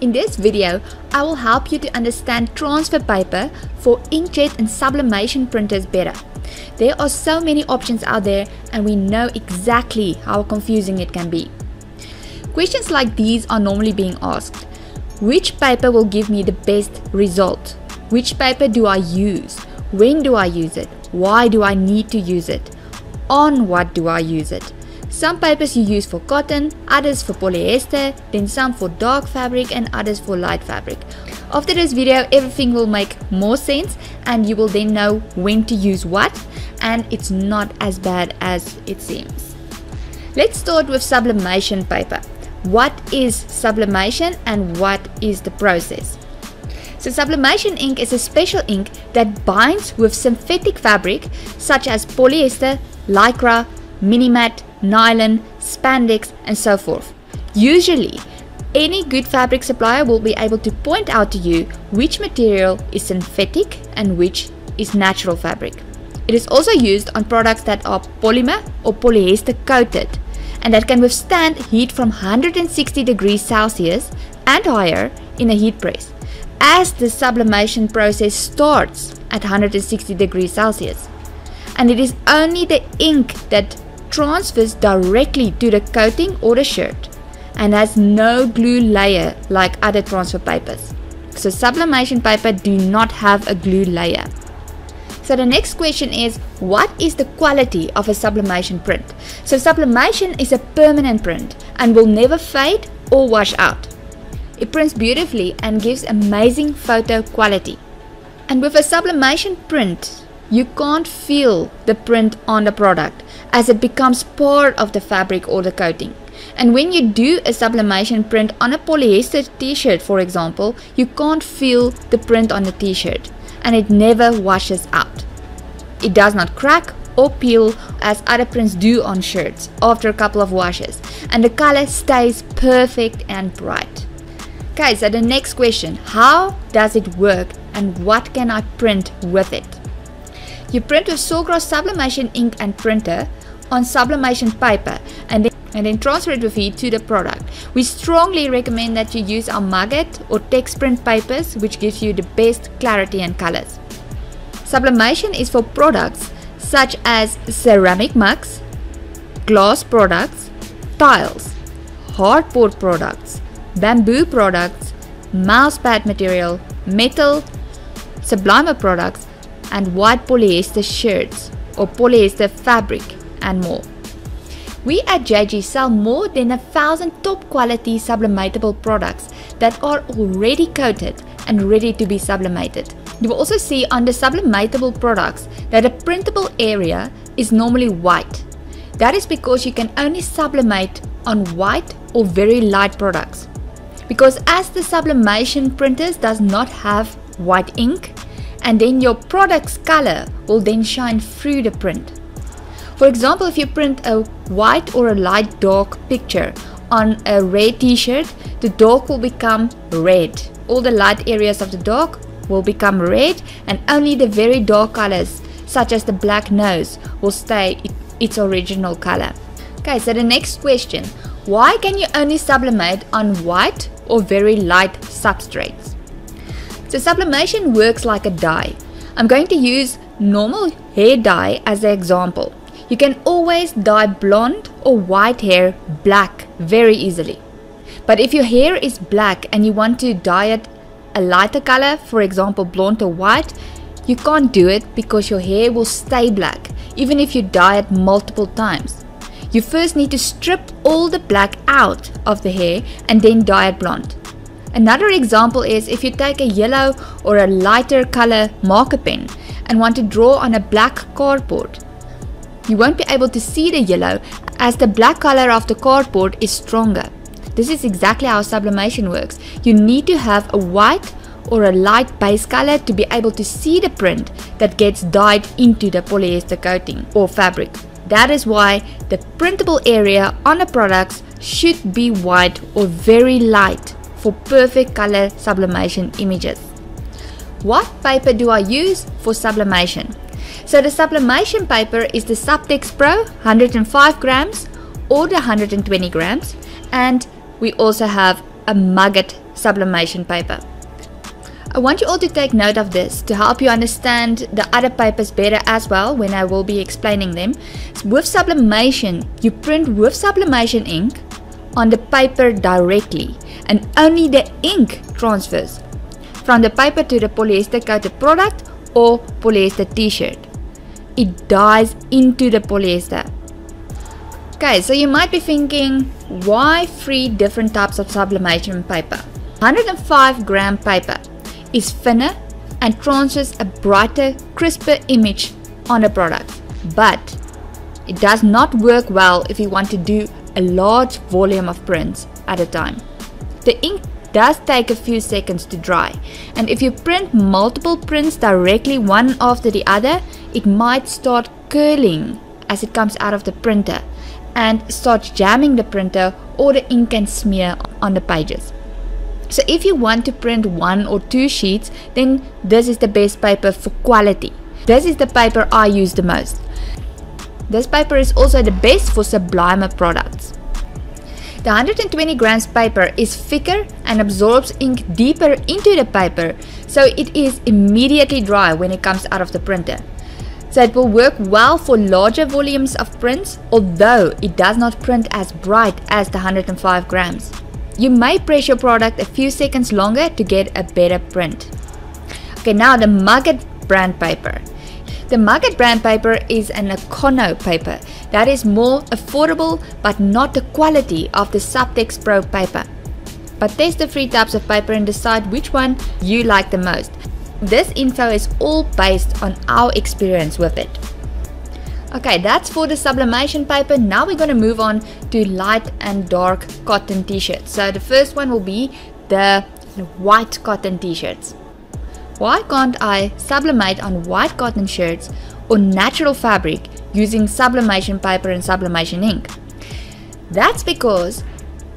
In this video, I will help you to understand transfer paper for inkjet and sublimation printers better. There are so many options out there and we know exactly how confusing it can be. Questions like these are normally being asked. Which paper will give me the best result? Which paper do I use? When do I use it? Why do I need to use it? On what do I use it? Some papers you use for cotton, others for polyester, then some for dark fabric and others for light fabric. After this video, everything will make more sense and you will then know when to use what and it's not as bad as it seems. Let's start with sublimation paper. What is sublimation and what is the process? So sublimation ink is a special ink that binds with synthetic fabric such as polyester, lycra, minimat, nylon, spandex, and so forth. Usually, any good fabric supplier will be able to point out to you which material is synthetic and which is natural fabric. It is also used on products that are polymer or polyester coated and that can withstand heat from 160 degrees Celsius and higher in a heat press as the sublimation process starts at 160 degrees Celsius. And it is only the ink that transfers directly to the coating or the shirt and has no glue layer like other transfer papers. So sublimation paper do not have a glue layer. So the next question is what is the quality of a sublimation print? So sublimation is a permanent print and will never fade or wash out. It prints beautifully and gives amazing photo quality. And with a sublimation print, you can't feel the print on the product as it becomes part of the fabric or the coating. And when you do a sublimation print on a polyester t-shirt for example, you can't feel the print on the t-shirt and it never washes out. It does not crack or peel as other prints do on shirts after a couple of washes and the color stays perfect and bright. Okay, so the next question, how does it work and what can I print with it? You print with Sawgrass sublimation ink and printer on sublimation paper and then, and then transfer it with heat to the product. We strongly recommend that you use our Maget or text print papers which gives you the best clarity and colors. Sublimation is for products such as ceramic mugs, glass products, tiles, hardboard products, bamboo products, mousepad material, metal, sublimer products, and white polyester shirts or polyester fabric and more. We at JG sell more than a thousand top quality sublimatable products that are already coated and ready to be sublimated. You will also see on the sublimatable products that the printable area is normally white. That is because you can only sublimate on white or very light products. Because as the sublimation printers does not have white ink, and then your product's color will then shine through the print. For example, if you print a white or a light dark picture on a red t-shirt, the dark will become red. All the light areas of the dark will become red and only the very dark colors such as the black nose will stay its original color. Okay, so the next question. Why can you only sublimate on white or very light substrates? So sublimation works like a dye. I'm going to use normal hair dye as an example. You can always dye blonde or white hair black very easily. But if your hair is black and you want to dye it a lighter color, for example blonde or white, you can't do it because your hair will stay black even if you dye it multiple times. You first need to strip all the black out of the hair and then dye it blonde. Another example is if you take a yellow or a lighter color marker pen and want to draw on a black cardboard. You won't be able to see the yellow as the black color of the cardboard is stronger. This is exactly how sublimation works. You need to have a white or a light base color to be able to see the print that gets dyed into the polyester coating or fabric. That is why the printable area on the products should be white or very light for perfect color sublimation images. What paper do I use for sublimation? So the sublimation paper is the Subtex Pro 105 grams or the 120 grams and we also have a Maggott sublimation paper. I want you all to take note of this to help you understand the other papers better as well when I will be explaining them. With sublimation, you print with sublimation ink on the paper directly and only the ink transfers from the paper to the polyester coated product or polyester t-shirt. It dyes into the polyester. Okay, so you might be thinking, why three different types of sublimation paper? 105 gram paper is thinner and transfers a brighter, crisper image on a product. But it does not work well if you want to do a large volume of prints at a time. The ink does take a few seconds to dry and if you print multiple prints directly one after the other it might start curling as it comes out of the printer and starts jamming the printer or the ink can smear on the pages. So if you want to print one or two sheets then this is the best paper for quality. This is the paper I use the most. This paper is also the best for sublimer products. The 120 grams paper is thicker and absorbs ink deeper into the paper, so it is immediately dry when it comes out of the printer. So it will work well for larger volumes of prints, although it does not print as bright as the 105 grams. You may press your product a few seconds longer to get a better print. Okay, now the Mugget brand paper. The Maggott brand paper is an Econo paper that is more affordable but not the quality of the Subtex Pro paper. But test the three types of paper and decide which one you like the most. This info is all based on our experience with it. Okay, that's for the sublimation paper. Now we're going to move on to light and dark cotton t-shirts. So the first one will be the white cotton t-shirts. Why can't I sublimate on white cotton shirts or natural fabric using sublimation paper and sublimation ink? That's because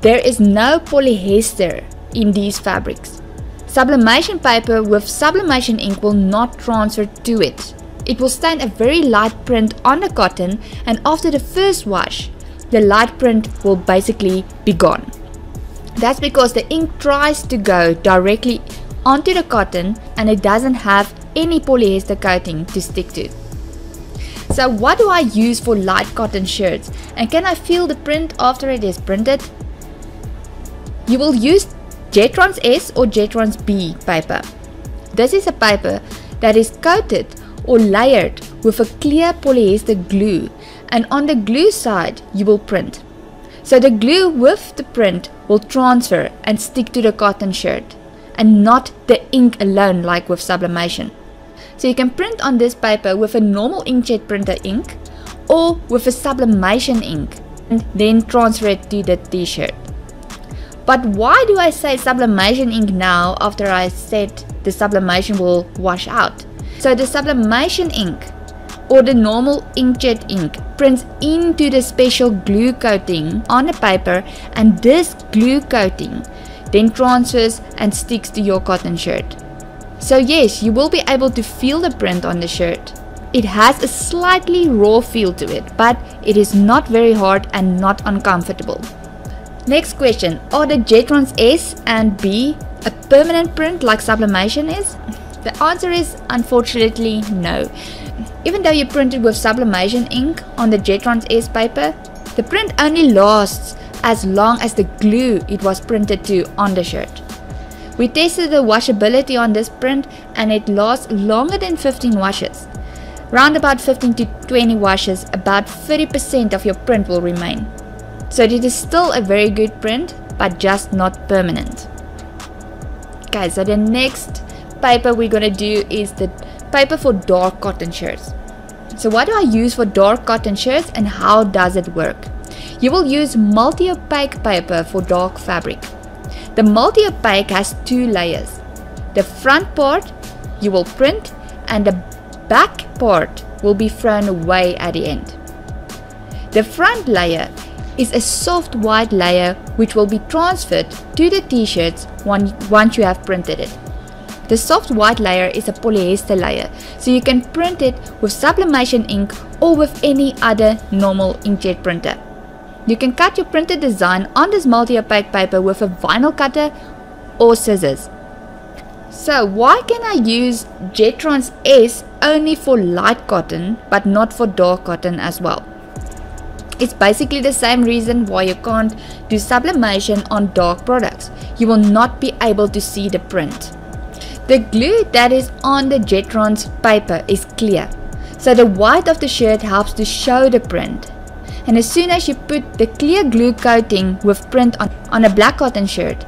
there is no polyester in these fabrics. Sublimation paper with sublimation ink will not transfer to it. It will stain a very light print on the cotton and after the first wash, the light print will basically be gone. That's because the ink tries to go directly onto the cotton and it doesn't have any polyester coating to stick to. So what do I use for light cotton shirts and can I feel the print after it is printed? You will use Jettrons S or Jettrons B paper. This is a paper that is coated or layered with a clear polyester glue and on the glue side you will print. So the glue with the print will transfer and stick to the cotton shirt and not the ink alone like with sublimation. So you can print on this paper with a normal inkjet printer ink or with a sublimation ink and then transfer it to the t-shirt. But why do I say sublimation ink now after I said the sublimation will wash out? So the sublimation ink or the normal inkjet ink prints into the special glue coating on the paper and this glue coating then transfers and sticks to your cotton shirt. So yes, you will be able to feel the print on the shirt. It has a slightly raw feel to it, but it is not very hard and not uncomfortable. Next question, are the Jettrons S and B a permanent print like sublimation is? The answer is unfortunately no. Even though you printed with sublimation ink on the Jettrons S paper, the print only lasts as long as the glue it was printed to on the shirt. We tested the washability on this print and it lasts longer than 15 washes. Round about 15 to 20 washes, about 30% of your print will remain. So it is still a very good print, but just not permanent. Okay, so the next paper we're gonna do is the paper for dark cotton shirts. So what do I use for dark cotton shirts and how does it work? You will use multi-opaque paper for dark fabric. The multi-opaque has two layers. The front part you will print and the back part will be thrown away at the end. The front layer is a soft white layer which will be transferred to the t-shirts once you have printed it. The soft white layer is a polyester layer, so you can print it with sublimation ink or with any other normal inkjet printer. You can cut your printed design on this multi-opaque paper with a vinyl cutter or scissors. So why can I use Jetron's S only for light cotton but not for dark cotton as well? It's basically the same reason why you can't do sublimation on dark products. You will not be able to see the print. The glue that is on the Jetron's paper is clear, so the white of the shirt helps to show the print. And as soon as you put the clear glue coating with print on, on a black cotton shirt,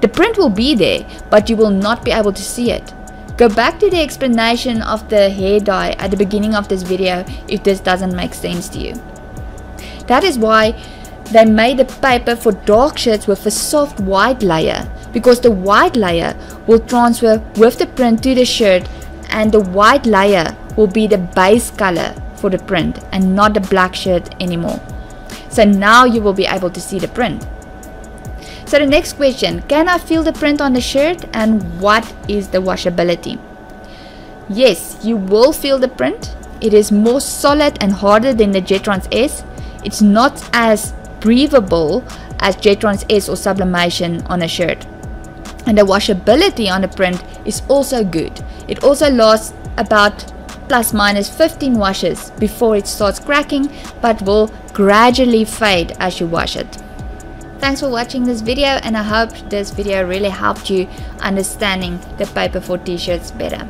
the print will be there, but you will not be able to see it. Go back to the explanation of the hair dye at the beginning of this video if this doesn't make sense to you. That is why they made the paper for dark shirts with a soft white layer because the white layer will transfer with the print to the shirt and the white layer will be the base color for the print and not the black shirt anymore. So now you will be able to see the print. So the next question, can I feel the print on the shirt and what is the washability? Yes, you will feel the print. It is more solid and harder than the Jetrons S. It's not as breathable as Jetrons S or sublimation on a shirt. And the washability on the print is also good. It also lasts about plus minus 15 washes before it starts cracking but will gradually fade as you wash it. Thanks for watching this video and I hope this video really helped you understanding the paper for t-shirts better.